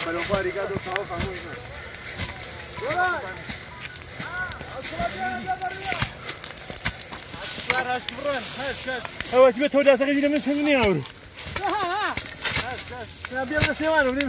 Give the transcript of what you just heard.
balão barrigado, estava famoso, né? Evet, bir tavda sakın yine sen ne yavru? Ya bir yerde şey var mı?